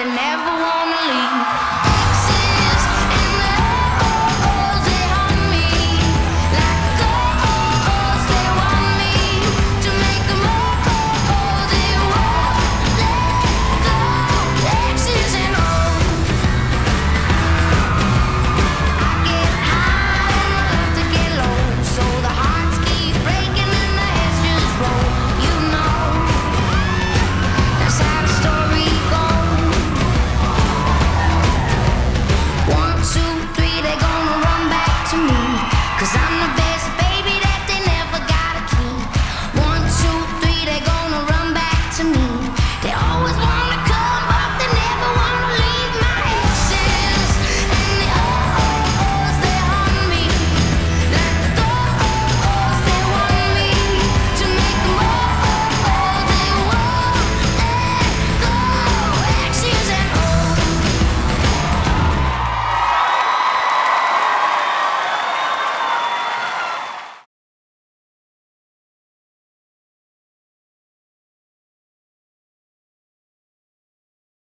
they never wanna leave. two, three, they're gonna run back to me. Cause I'm the